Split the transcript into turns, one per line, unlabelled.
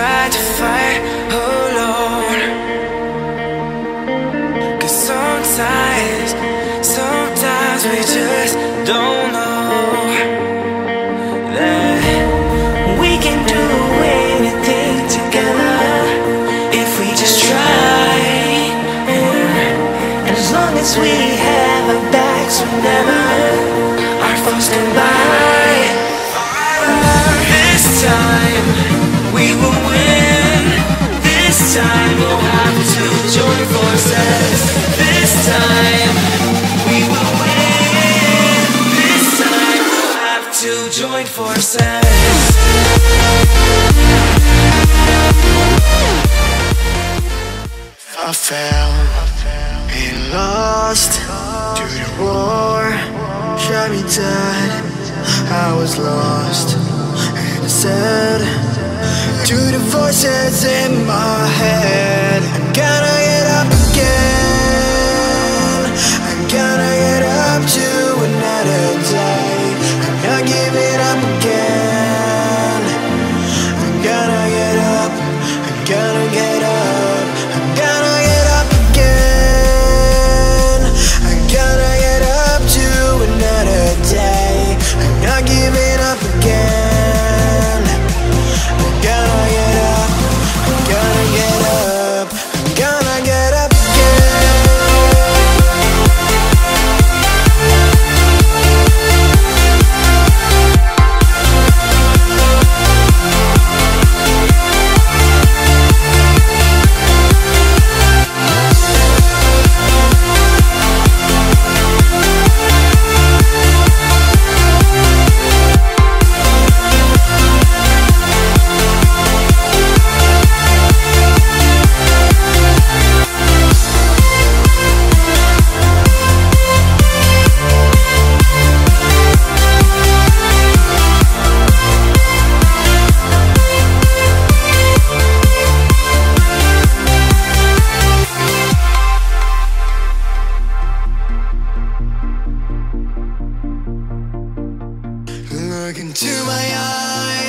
tried to fight alone. Sometimes, sometimes we just don't know That
we can do anything together
If we just try. And As long as we have our backs
whenever
Our thoughts combine have to join forces. This time we will win. This time we'll have to join forces.
I fell and lost to the war. Shot me dead. I was lost to the voices in my head, I gotta my eyes